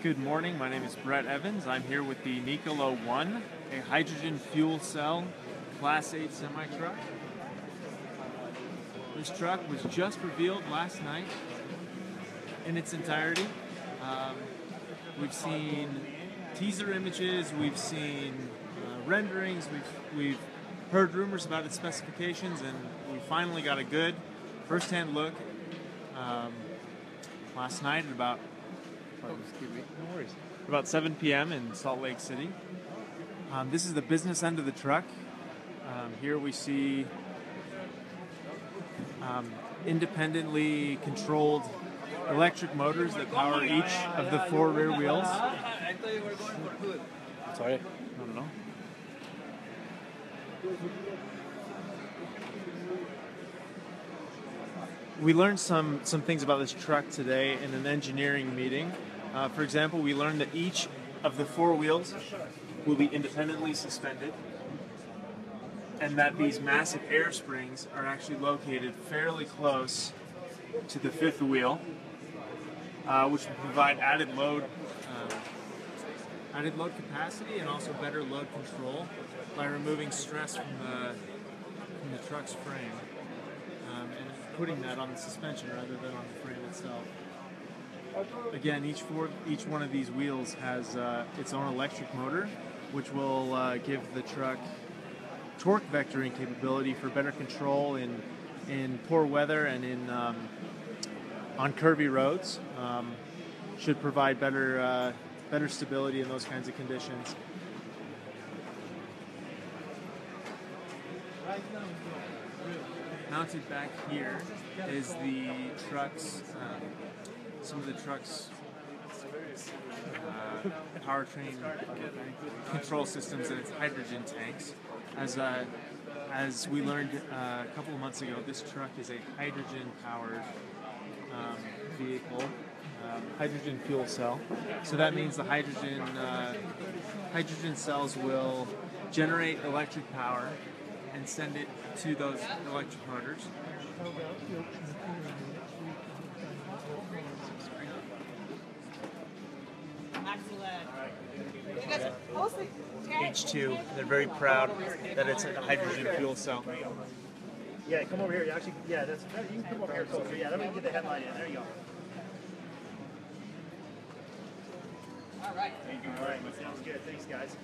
Good morning. My name is Brett Evans. I'm here with the Nikola One, a hydrogen fuel cell Class 8 semi truck. This truck was just revealed last night in its entirety. Um, we've seen teaser images, we've seen uh, renderings, we've, we've heard rumors about its specifications, and we finally got a good first hand look um, last night at about Oh, excuse me. No worries. About 7 p.m. in Salt Lake City. Um, this is the business end of the truck. Um, here we see um, independently controlled electric motors that power each of the four rear wheels. I thought you were going for food. Sorry? I don't know. We learned some, some things about this truck today in an engineering meeting. Uh, for example, we learned that each of the four wheels will be independently suspended and that these massive air springs are actually located fairly close to the fifth wheel, uh, which will provide added load, uh, added load capacity and also better load control by removing stress from the from the truck's frame um, and putting that on the suspension rather than on the frame itself. Again, each four, each one of these wheels has uh, its own electric motor, which will uh, give the truck torque vectoring capability for better control in in poor weather and in um, on curvy roads. Um, should provide better uh, better stability in those kinds of conditions. Mounted back here is the truck's um, some of the truck's uh, powertrain control systems and its hydrogen tanks. As uh, as we learned uh, a couple of months ago, this truck is a hydrogen-powered um, vehicle, um, hydrogen fuel cell. So that means the hydrogen uh, hydrogen cells will generate electric power and send it to those electric motors. H2, they're very proud that it's a hydrogen fuel cell. Yeah, come over here. You actually, yeah, that's. You can come over here closer. Yeah, let me get the headlight in. There you go. All right. All right, sounds good. Thanks, guys.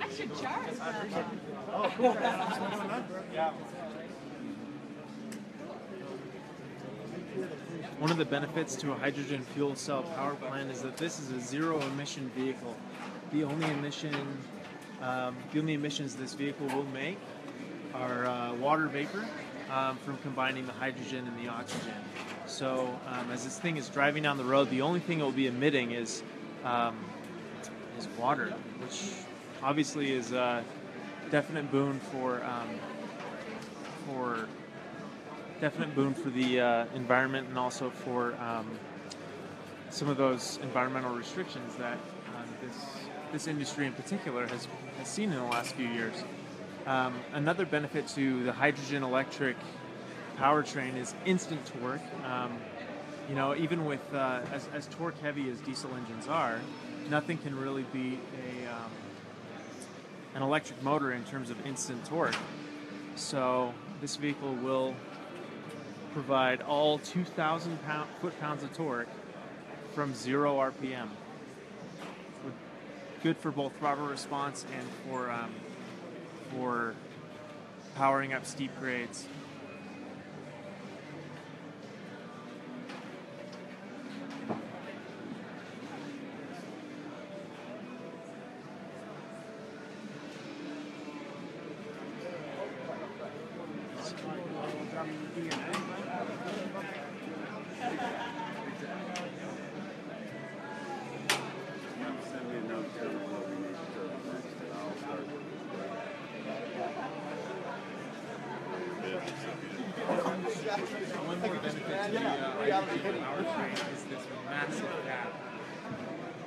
I should charge. Oh, cool. yeah. One of the benefits to a hydrogen fuel cell power plant is that this is a zero emission vehicle. The only emission, um, the only emissions this vehicle will make are uh, water vapor um, from combining the hydrogen and the oxygen. So um, as this thing is driving down the road, the only thing it will be emitting is um, is water, which obviously is a definite boon for um, for definite boon for the uh, environment and also for um, some of those environmental restrictions that um, this this industry in particular has, has seen in the last few years. Um, another benefit to the hydrogen electric powertrain is instant torque. Um, you know, even with uh, as, as torque heavy as diesel engines are, nothing can really beat a um, an electric motor in terms of instant torque. So this vehicle will provide all 2,000 pound, foot-pounds of torque from zero RPM. Good for both throttle response and for um, for powering up steep grades. One more benefit to the uh, hydrogen powertrain is this massive cab.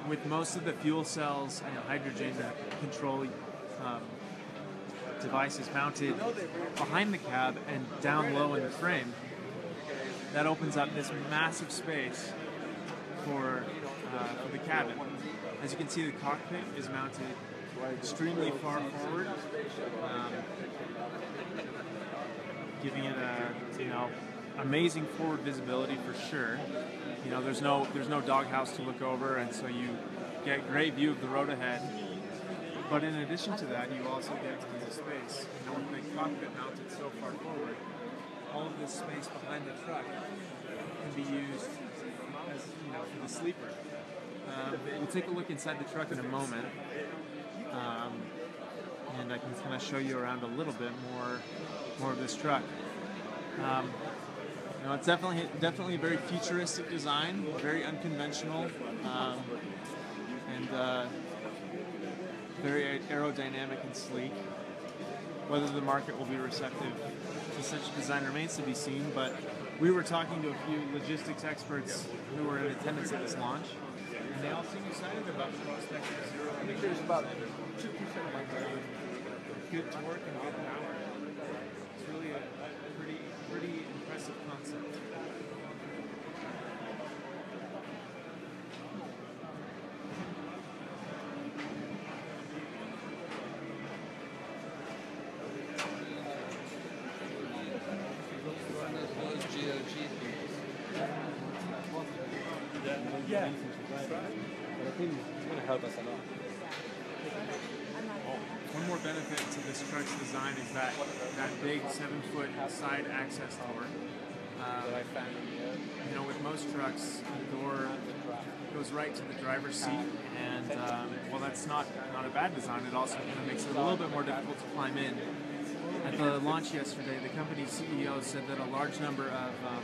With most of the fuel cells and hydrogen control um, devices mounted behind the cab and down low in the frame, that opens up this massive space for uh, for the cabin. As you can see, the cockpit is mounted extremely far forward, um, giving it a you know amazing forward visibility for sure. You know, there's no there's no doghouse to look over, and so you get great view of the road ahead. But in addition to that, you also get tons of space. You know, with the cockpit mounted so far forward, all of this space behind the truck can be used as you know for the sleeper. Um, we'll take a look inside the truck in a moment, um, and I can kind of show you around a little bit more, more of this truck. Um, you know, it's definitely definitely a very futuristic design, very unconventional, um, and uh, very aerodynamic and sleek. Whether the market will be receptive to such design remains to be seen, but we were talking to a few logistics experts who were in attendance at this launch, and they all seem excited about the prospect of zero. I think there's about 2% of my good torque and good power. It's really a pretty, pretty impressive concept. One of those GOG things. Yeah. But I think it's going to help us a lot. More benefit to this truck's design is that that big seven foot side access door. Um, found in the air. you know, with most trucks, the door goes right to the driver's seat, and um, well, that's not not a bad design. It also kind of makes it a little bit more difficult to climb in. At the launch yesterday, the company's CEO said that a large number of um,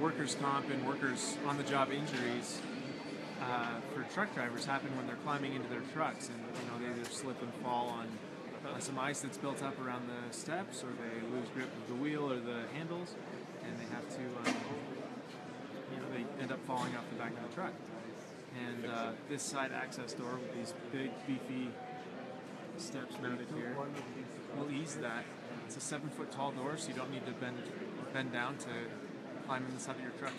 workers' comp and workers on-the-job injuries uh, for truck drivers happen when they're climbing into their trucks, and you know they either slip and fall on, on some ice that's built up around the steps, or they lose grip of the wheel or the handles, and they have to, um, you know, they end up falling off the back of the truck. And uh, this side access door with these big beefy steps mounted here will ease that. It's a seven foot tall door, so you don't need to bend bend down to climb in the side of your truck.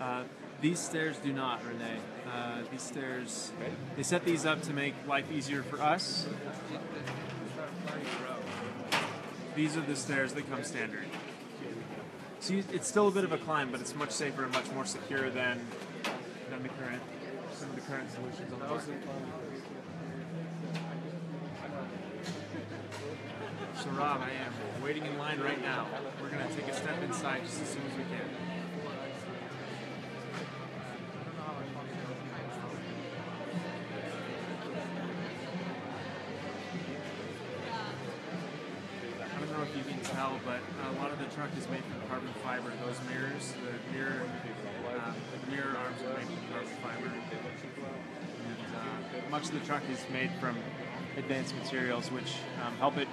Uh, these stairs do not, Renee. Uh, these stairs, they set these up to make life easier for us. These are the stairs that come standard. So you, it's still a bit of a climb, but it's much safer and much more secure than than the current some of the current solutions on the market. So Rob, I am waiting in line right now. We're gonna take a step inside just as soon as we can. But a lot of the truck is made from carbon fiber. Those mirrors, the mirror, uh, the mirror arms are made from carbon fiber. And uh, much of the truck is made from advanced materials, which um, help it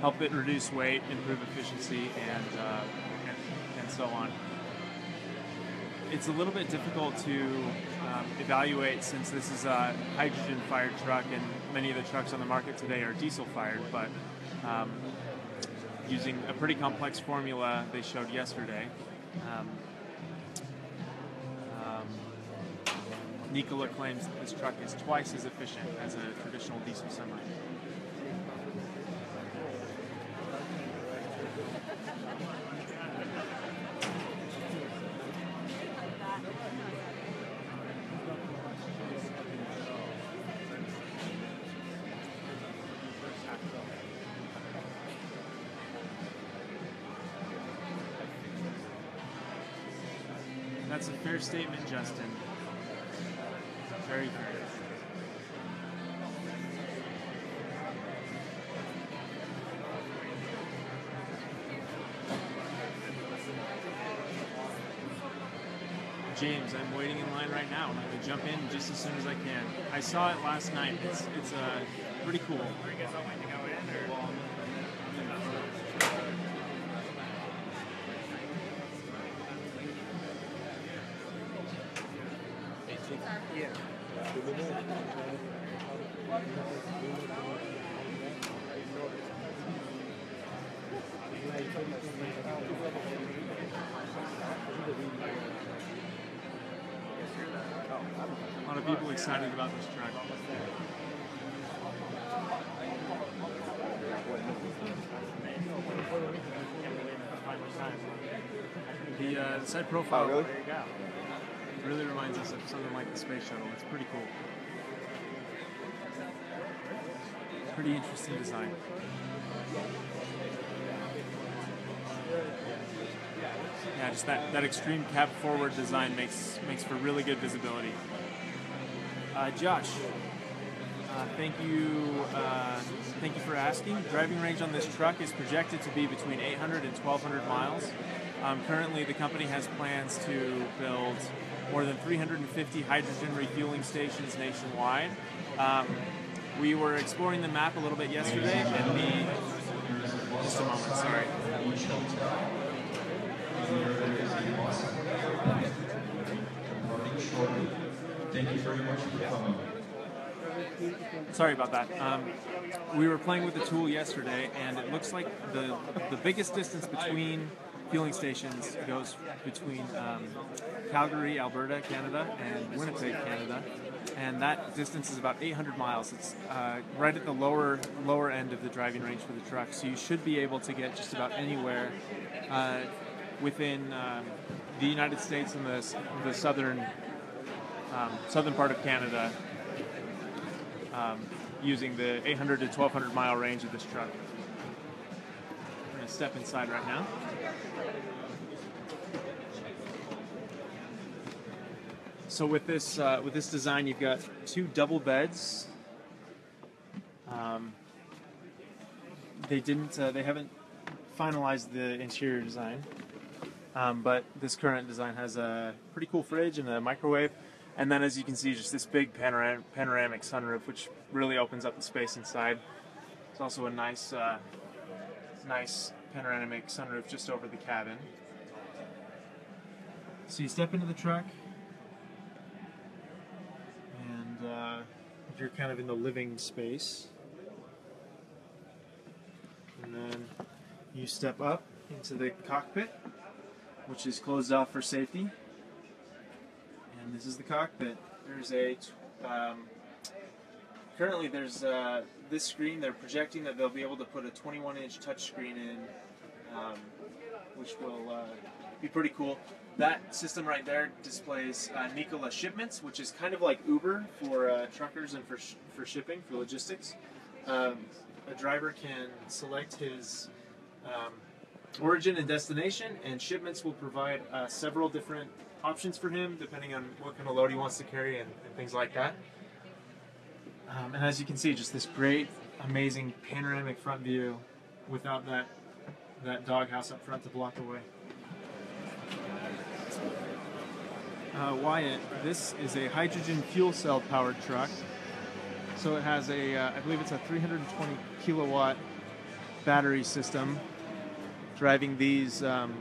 help it reduce weight, improve efficiency, and, uh, and and so on. It's a little bit difficult to um, evaluate since this is a hydrogen-fired truck, and many of the trucks on the market today are diesel-fired. But um, using a pretty complex formula they showed yesterday, um, um, Nikola claims that this truck is twice as efficient as a traditional diesel semi. That's a fair statement, Justin. Very fair. James, I'm waiting in line right now, I'm gonna jump in just as soon as I can. I saw it last night. It's it's uh, pretty cool. A lot of people excited about this track. The uh, side profile oh, really? really reminds us of something like the space shuttle. It's pretty cool. Pretty interesting design. Yeah, just that, that extreme cab forward design makes makes for really good visibility. Uh, Josh, uh, thank you uh, thank you for asking. Driving range on this truck is projected to be between 800 and 1200 miles. Um, currently, the company has plans to build more than 350 hydrogen refueling stations nationwide. Um, we were exploring the map a little bit yesterday, and the just a moment, sorry. Thank you very much for coming. Sorry about that. Um, we were playing with the tool yesterday, and it looks like the the biggest distance between fueling stations goes between um, Calgary, Alberta, Canada, and Winnipeg, Canada, and that distance is about 800 miles. It's uh, right at the lower lower end of the driving range for the truck, so you should be able to get just about anywhere uh, within um, the United States and the the southern um, southern part of Canada um, using the 800 to 1200 mile range of this truck. We're going to step inside right now. So with this uh, with this design, you've got two double beds. Um, they didn't uh, they haven't finalized the interior design, um, but this current design has a pretty cool fridge and a microwave. And then, as you can see, just this big panoram- panoramic sunroof, which really opens up the space inside. It's also a nice, uh, nice panoramic sunroof just over the cabin. So you step into the truck, and uh, you're kind of in the living space. And then you step up into the cockpit, which is closed off for safety. And this is the cockpit. There's a um, currently there's uh, this screen. They're projecting that they'll be able to put a 21-inch touchscreen in, um, which will uh, be pretty cool. That system right there displays uh, Nikola shipments, which is kind of like Uber for uh, truckers and for sh- for shipping for logistics. Um, a driver can select his um, origin and destination, and shipments will provide uh, several different options for him depending on what kind of load he wants to carry and, and things like that. Um, and as you can see, just this great, amazing panoramic front view without that that doghouse up front to block the way. Uh, Wyatt, this is a hydrogen fuel cell powered truck. So it has a, uh, I believe it's a 320 kilowatt battery system driving these um,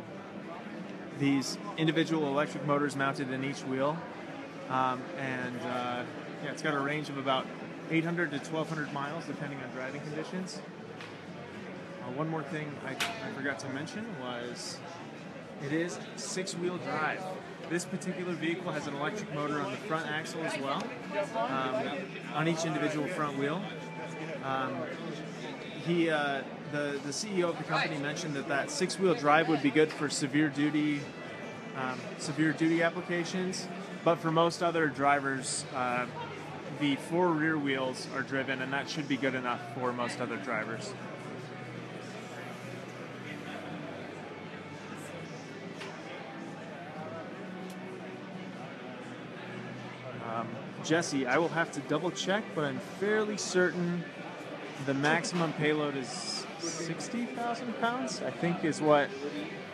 these individual electric motors mounted in each wheel, um, and uh, yeah, it's got a range of about 800 to 1200 miles depending on driving conditions. Uh, one more thing I, I forgot to mention was it is six-wheel drive. This particular vehicle has an electric motor on the front axle as well, um, on each individual front wheel. Um, he, uh, the the CEO of the company mentioned that that six-wheel drive would be good for severe duty, um, severe duty applications, but for most other drivers, uh, the four rear wheels are driven, and that should be good enough for most other drivers. Jesse, I will have to double check, but I'm fairly certain the maximum payload is 60,000 pounds, I think is what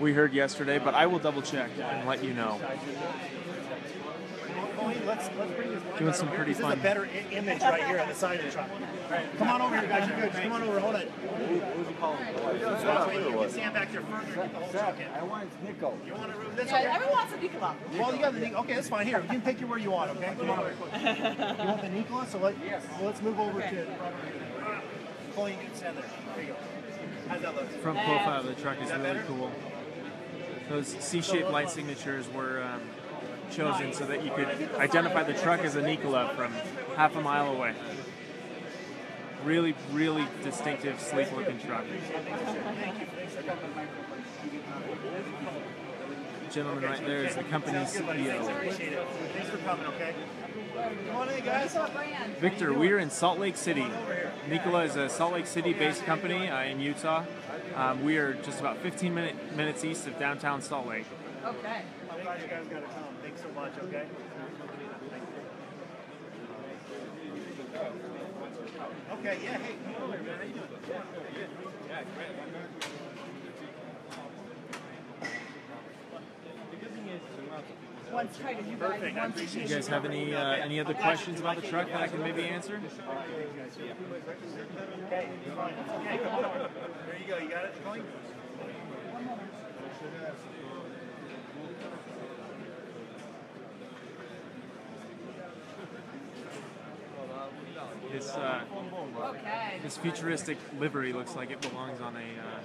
we heard yesterday, but I will double check and let you know. Hey, let's, let's bring this Doing some pretty this fun- is a better image right here on the side of the truck. Right. Come on over here, guys. You're good. Just come on over. Hold it. Who's he calling? That way you can stand back there further and get the whole truck in. I want Nico. You want to room this? Yeah, Okay. everyone wants a Nikola. Well, you got the Nikola. Okay, that's fine. Here, you can pick it where you want. Okay, come on over. You want the Nikola? So let, well, let's move over Okay. to. Chloe, you can stand there. There you go. How's that look? Front profile of the truck is Is really better? cool. Those C-shaped light signatures were um, chosen so that you could identify the truck as a Nikola from half a mile away. Really, really distinctive, sleek-looking truck. Gentleman right there is the company's CEO. Appreciate. Thanks for coming, okay? Come on in, guys. Victor, we are in Salt Lake City. Nikola is a Salt Lake City-based company uh, in Utah. Um, we are just about 15 minute, minutes east of downtown Salt Lake. Okay. I'm glad you guys got to come. Thanks so much, okay? Okay, yeah, hey, come over, man. How you doing? Yeah, good. Yeah, great. Once tried to you guys Perfect, I once appreciate You guys have any uh, any other questions about the truck that I can maybe answer? Okay, fine. Okay, come over. There you go. You got it going? This uh, Okay. this futuristic livery looks like it belongs on a, uh,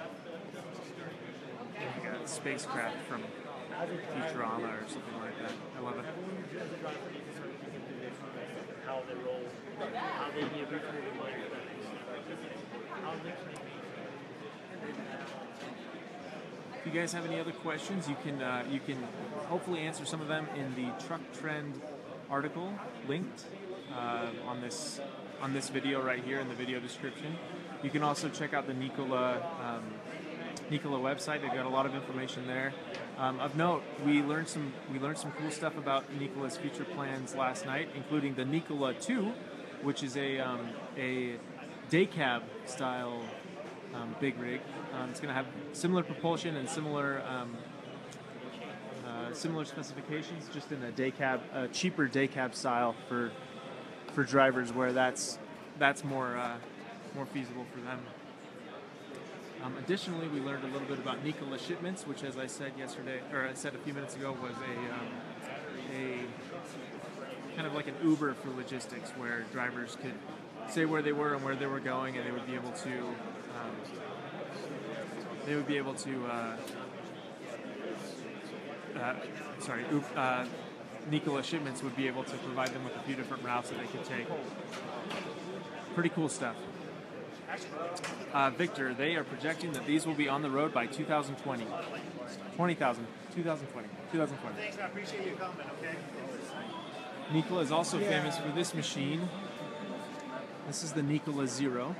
like a spacecraft from Futurama or something like that. I love it. How they roll, how they give recruited money. How they If you guys have any other questions, you can uh, you can hopefully answer some of them in the Truck Trend article linked uh, on this on this video right here in the video description. You can also check out the Nikola um, Nikola website. They've got a lot of information there. Um, of note, we learned some we learned some cool stuff about Nikola's future plans last night, including the Nikola 2, which is a um, a day cab style um, big rig. Um, it's going to have similar propulsion and similar um, uh, similar specifications, just in a day cab, a cheaper day cab style for for drivers, where that's that's more uh, more feasible for them. Um, additionally, we learned a little bit about Nikola shipments, which, as I said yesterday, or I said a few minutes ago, was a um, a kind of like an Uber for logistics, where drivers could say where they were and where they were going, and they would be able to um, they would be able to uh, uh, sorry, uh, Nikola shipments would be able to provide them with a few different routes that they could take. Pretty cool stuff. Uh, Victor, they are projecting that these will be on the road by 2020. 20,000, 2020, 2020. Thanks, I appreciate you coming, okay? Nikola is also famous for this machine. This is the Nikola Zero.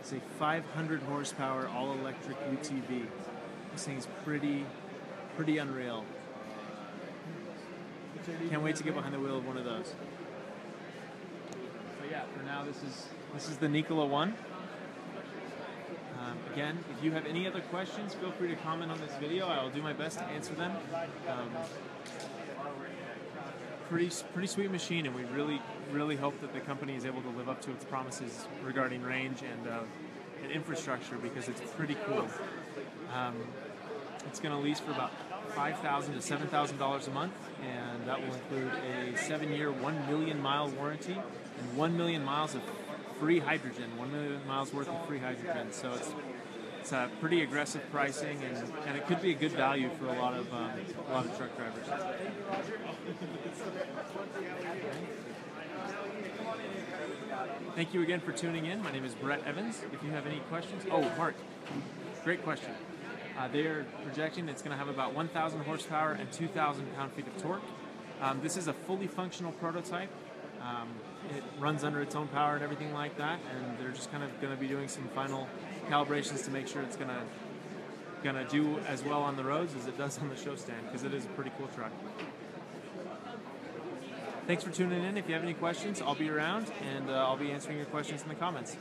It's a 500 horsepower all electric UTV. This thing's pretty, pretty unreal. Can't wait to get behind the wheel of one of those. But yeah, for now this is this is the Nikola One. Um, again, if you have any other questions, feel free to comment on this video. I will do my best to answer them. Um, pretty pretty sweet machine, and we really really hope that the company is able to live up to its promises regarding range and, uh, and infrastructure because it's pretty cool. Um, it's going to lease for about five thousand to seven thousand dollars a month, and that will include a seven-year, one million mile warranty and one million miles of free hydrogen. One million miles worth of free hydrogen. So it's it's a pretty aggressive pricing, and, and it could be a good value for a lot of um, a lot of truck drivers. Thank you again for tuning in. My name is Brett Evans. If you have any questions, oh, Mark, great question. Uh, they are projecting it's going to have about 1,000 horsepower and 2,000 pound-feet of torque. Um, this is a fully functional prototype. Um, it runs under its own power and everything like that, and they're just kind of going to be doing some final calibrations to make sure it's going to going to do as well on the roads as it does on the show stand because it is a pretty cool truck. Thanks for tuning in. If you have any questions, I'll be around and uh, I'll be answering your questions in the comments.